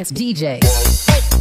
It's DJ.